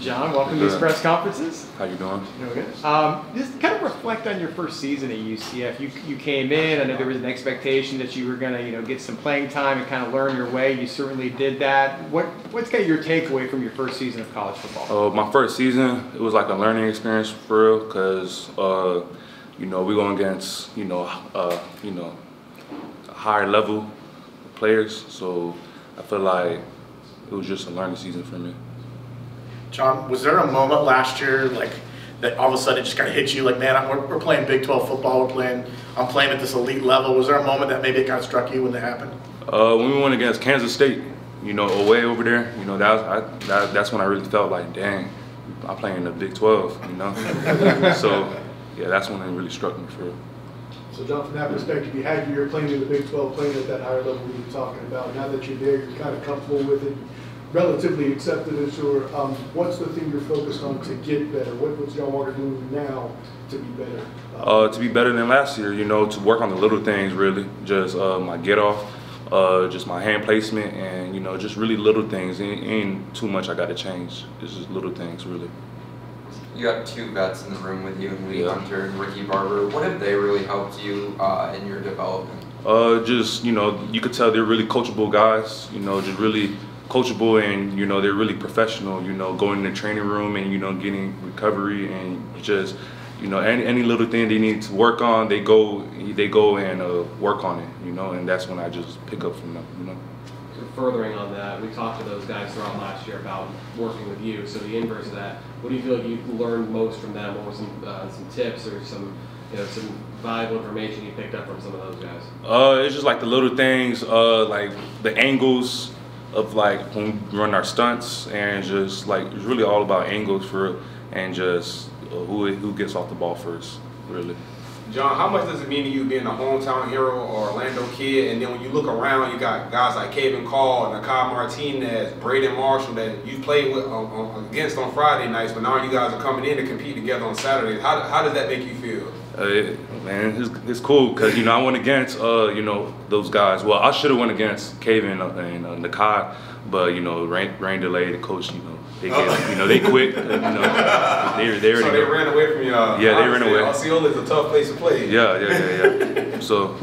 John, welcome to these press conferences. How you doing? Good. Um, just kind of reflect on your first season at UCF. You, you came in. I know there was an expectation that you were going to, you know, get some playing time and kind of learn your way. You certainly did that. What what's kind of your takeaway from your first season of college football? Uh, my first season, it was like a learning experience for real, cause uh, you know we going against you know uh, you know higher level players, so I feel like it was just a learning season for me. John, was there a moment last year like that all of a sudden it just kind of hit you like, man, I'm, we're, we're playing Big 12 football, we're playing, I'm playing at this elite level. Was there a moment that maybe it kind of struck you when that happened? Uh, when we went against Kansas State, you know, away over there, you know, that, was, I, that that's when I really felt like, dang, I'm playing in the Big 12, you know. so yeah, that's when it really struck me for real. So John, from that perspective, you had your year playing in the Big 12, playing at that higher level we were talking about. Now that you're there, you're kind of comfortable with it, relatively accepted it, sure. Um, what's the thing you're focused on to get better? What, what's John Walker doing now to be better? Uh, to be better than last year, you know, to work on the little things really, just uh, my get off, uh, just my hand placement, and you know, just really little things. Ain't, ain't too much I got to change. It's just little things really. You got two vets in the room with you, and Lee Yeah. Hunter and Ricky Barber. What have they really helped you uh, in your development? Uh, just you know, you could tell they're really coachable guys. You know, just really coachable, and you know, they're really professional. You know, going in the training room and you know, getting recovery and just you know, any any little thing they need to work on, they go they go and uh, work on it. You know, and that's when I just pick up from them. You know. So furthering on that, we talked to those guys throughout last year about working with you. So the inverse of that, what do you feel like you learned most from them? What were some uh, some tips or some you know some valuable information you picked up from some of those guys? Uh, it's just like the little things, uh, like the angles of like when we run our stunts, and just like it's really all about angles for, and just who who gets off the ball first, really. John, how much does it mean to you being a hometown hero or Orlando kid? And then when you look around, you got guys like Kaven Call, Nakai Martinez, Braden Marshall that you played with on, on, against on Friday nights, but now you guys are coming in to compete together on Saturdays. How, how does that make you feel? Uh, man, it's, it's cool because you know I went against uh, you know those guys. Well, I should have went against Kevin and uh, Nakai, but you know rain, rain delay. The coach, you know, they get, you know they quit. You know, they they So they ran away from. Uh, Yeah, they ran away. Osceola is a tough place to play. Yeah, yeah, yeah, yeah. so,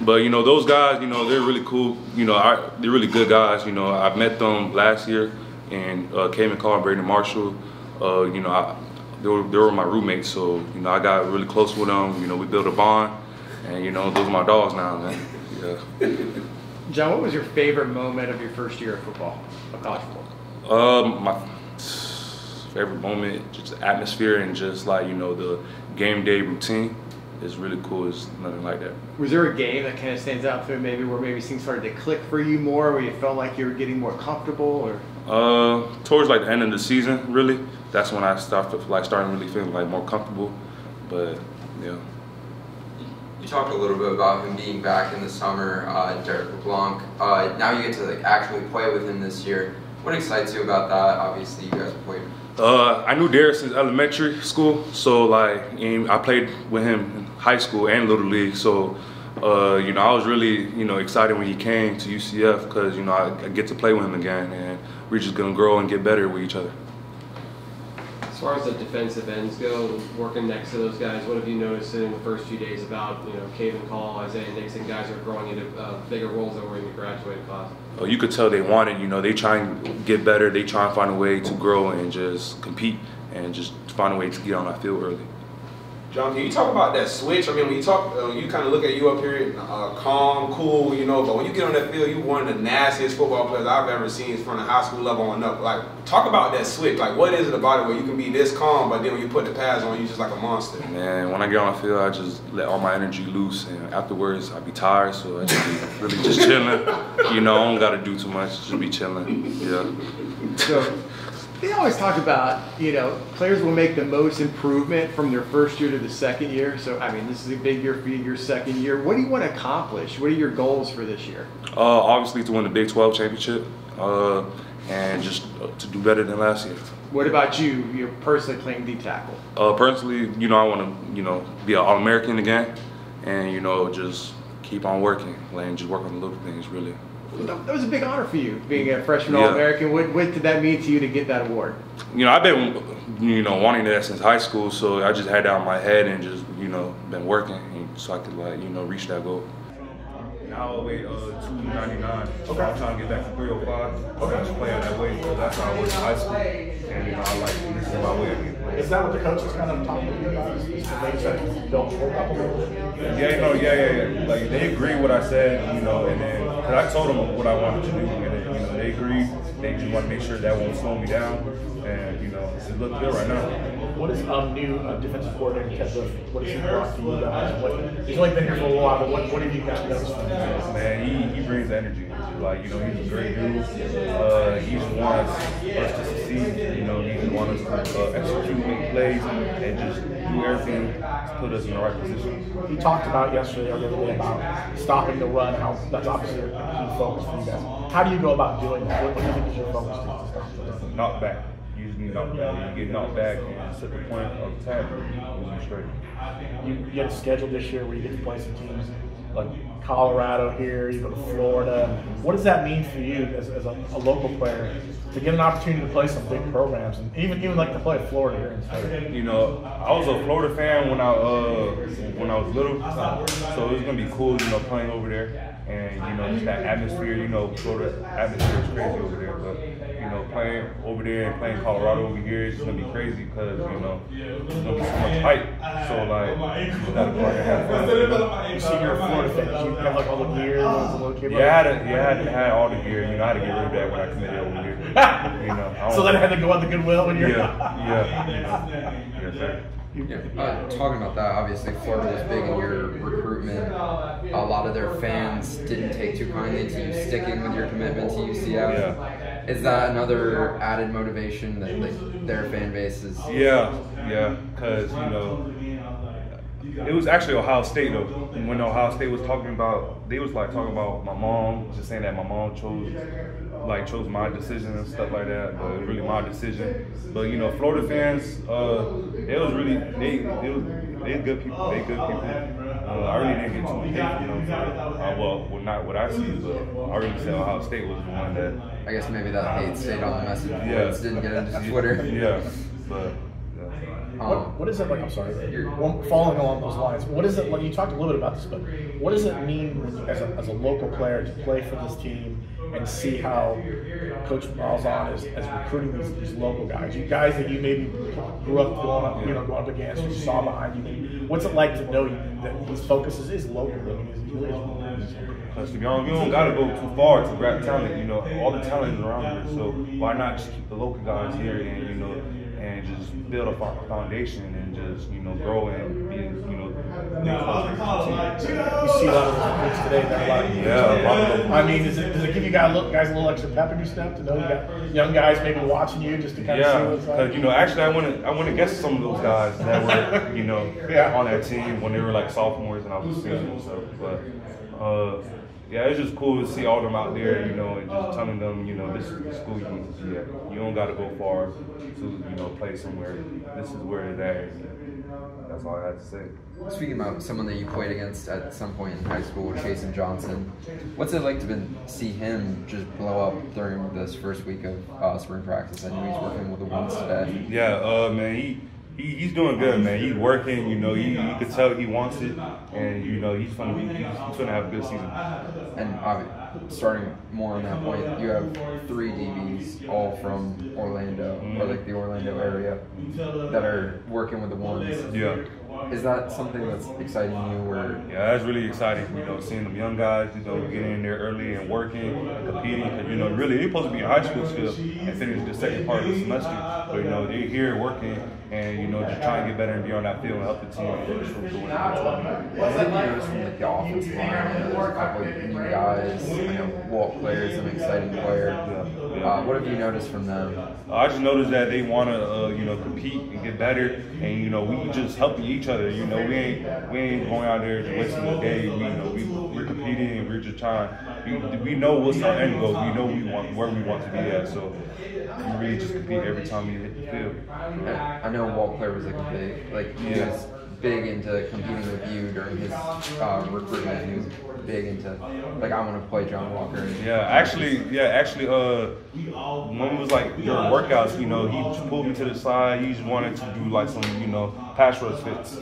but you know, those guys, you know, they're really cool. You know, I, they're really good guys. You know, I met them last year, and uh, Kevin Carr and Brandon Marshall. Uh, you know, I, they were they were my roommates, so you know, I got really close with them. You know, we built a bond, and you know, those are my dogs now, man. Yeah. John, what was your favorite moment of your first year of football, of college football? Um, my favorite moment, just the atmosphere and just like you know the game day routine is really cool. It's nothing like that. Was there a game that kind of stands out to you, maybe where maybe things started to click for you more, where you felt like you were getting more comfortable, or? Uh, towards like the end of the season, really, that's when I started like starting really feeling like more comfortable. But yeah, You talked a little bit about him being back in the summer, uh, Derek LeBlanc. Uh, now you get to like actually play with him this year. What excites you about that? Obviously, you guys played. uh, I knew Derek since elementary school, so like I played with him in high school and little league. So uh, you know, I was really you know excited when he came to UCF because you know I, I get to play with him again, and we're just gonna grow and get better with each other. As far as the defensive ends go, working next to those guys, what have you noticed in the first few days about you know Kaven Call, Isaiah Nixon, guys are growing into uh, bigger roles that were in your graduating class? Uh, you could tell they want it. You know, they try and get better. They try and find a way to grow and just compete and just find a way to get on that field early. John, can you talk about that switch? I mean, when you talk, uh, you kind of look at you up here, uh, calm, cool, you know, but when you get on that field, you one of the nastiest football players I've ever seen from the high school level on up. Like, talk about that switch. Like, what is it about it where you can be this calm, but then when you put the pads on, you just like a monster? Man, when I get on the field, I just let all my energy loose, and afterwards, I be tired, so I just be really just chilling. You know, I don't got to do too much, just be chilling. Yeah. So they always talk about, you know, players will make the most improvement from their first year to the second year. So, I mean, this is a big year for you, your second year. What do you want to accomplish? What are your goals for this year? Uh, obviously, to win the Big 12 championship, uh, and just uh, to do better than last year. What about you? You're personally playing D tackle. Uh, personally, you know, I want to, you know, be an All-American again, and you know, just keep on working, and just work on the little things, really. That was a big honor for you, being a freshman Yeah. All-American. What, what did that mean to you to get that award? You know, I've been, you know, wanting that since high school, so I just had that on my head and just, you know, been working so I could like, you know, reach that goal. Now I weigh uh, 299. So I'm trying to get back to 305. So I'm just playing that way because that's how I was in high school. And, you know, I like this is my way of getting Is that what the coaches kind of talking to you about? Is is the things that don't work up a little bit? Yeah, you know, yeah, yeah, yeah. Like they agree what I said, you know, and then cause I told them what I wanted to do, and then you know they agreed. They just want to make sure that won't slow me down, and you know it looks good right now. What is um, new uh, defensive coordinator Griffin? What has he brought to you guys? What, he's only been here for a little while, but what, what have you guys noticed? Man, he, he brings energy. Like you know, he's a great dude. Uh, he just wants us to succeed. You know, he just wants us to uh, execute, make plays, and just do everything to put us in the right position. He talked about yesterday or the other day about stopping the run, how that's obviously a key focus for you guys. How do you go about doing that? What, do you think is your focus to stop the run? Knock back. Usually knock back. You get knocked back and set the point of attack, usually straight. You, you get a schedule this year where you get to play some teams like Colorado here, you go to Florida. What does that mean for you as, as a, a local player to get an opportunity to play some big programs and even even like to play Florida here in? You know, I was a Florida fan when I uh when I was little, so it was gonna be cool, you know, playing over there, and you know, just that atmosphere. You know, Florida atmosphere is crazy over there, but you know, playing over there and playing Colorado over here is gonna be crazy because you know, gonna be so much hype. So like, you just gotta go out there and have fun. You see, you're Florida fan. You have like all the gear. and all the little kid- Yeah, I had, to, yeah, I had, to have all the gear. You know, I had to get rid of that when I committed over here. You know, so then I had to go out the Goodwill when you're. yeah, yeah, yes, sir. Yeah, uh, talking about that, obviously Florida was big in your recruitment. A lot of their fans didn't take too kindly to you sticking with your commitment to UCF. Yeah. Is that another added motivation that like, their fan base is? Yeah, yeah, because you know, it was actually Ohio State though. When Ohio State was talking about, they was like talking about my mom, just saying that my mom chose, like chose my decision and stuff like that. But it was really my decision. But you know, Florida fans, uh, it was really they they was, they good people. They good people. Uh, I really didn't get too much hate from them. Uh, well, well, not what I see, but I really said Ohio State was the one that, I guess maybe that hate stayed on the message Yeah. didn't get into Twitter. yeah, but. What, Um, what is it like? I'm sorry. Following along those lines, what is it like? You talked a little bit about this, but what does it mean as a, as a local player to play for this team and see how Coach Malzahn is, is recruiting these, these local guys? You guys that you maybe grew up going up, you know, going up against, you saw behind you. What's it like to know that his focus is, is local? I mean, is, is, Because to be honest, you don't gotta go too far to grab talent. You know, all the talent is around here. So why not just keep the local guys here and you know, and just build a foundation and just you know grow and be you know. make closer to the team. you see a lot of those recruits today that are like, Yeah, a lot of them. I mean, does it, does it give you guys, look, guys a little extra pep in your step to know you got young guys maybe watching you just to kind of see Yeah, what it's like? because you know, actually, I want to, I want to guess some of those guys that were, you know, Yeah. on that team when they were like sophomores and I was a senior and stuff. But uh, yeah, it's just cool to see all of them out there, you know, and just telling them, you know, this is the school you need to be at. You don't got to go far to, you know, play somewhere. This is where it's at. That's all I had to say. Speaking about someone that you played against at some point in high school, Jason Johnson, what's it like to been, see him just blow up during this first week of uh, spring practice? I know he's working with the ones today. Yeah, uh, man, he, he he's doing good, man. He's working, you know. He, you could tell he wants it, and you know he's gonna be he's, he's gonna have a good season. And obvi- starting more on that point, you have three DBs, all from Orlando or like the Orlando area, that are working with the ones. Yeah. Is that something that's exciting you? Where Yeah, that's really exciting. You know, seeing them young guys, you know, getting in there early and working and competing. Because you know, really, they're supposed to be in high school still and finish the second part of the semester. But you know, they're here working and you know, just trying to get better and be on that field and help the team and just doing what What have you noticed from like the offensive line? I There's a couple of new guys. I know Walt Player's an exciting player. Uh, what have you noticed from them? I just noticed that they want to, uh, you know, compete and get better, and you know, we just helping each other. You know, we ain't we ain't going out there to waste the day. We, you know, we we're competing and we're just trying. We, we know what's our end goal. We know we want where we want to be at. So we really just compete every time we hit the field. I know Walt Player was like a big, like Yeah. Big into competing with you during his uh, recruitment. He was big into like I want to play John Walker. Yeah, actually, yeah, actually, uh, when it was like during workouts, you know, he pulled me to the side. He just wanted to do like some, you know, pass rush fits,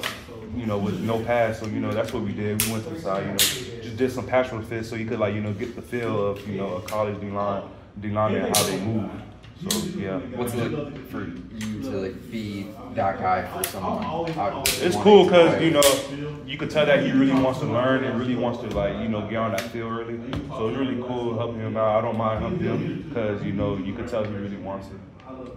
you know, with no pass. So you know, that's what we did. We went to the side, you know, just did some pass rush fits so you could like, you know, get the feel of, you know, a college D line, D lineman and how they move. So yeah, What's it like for you to like feed that guy for someone? It's cool because you know you could tell that he really wants to learn and really wants to like you know get on that field early. So it's really cool helping him out. I don't mind helping him because you know you could tell he really wants it.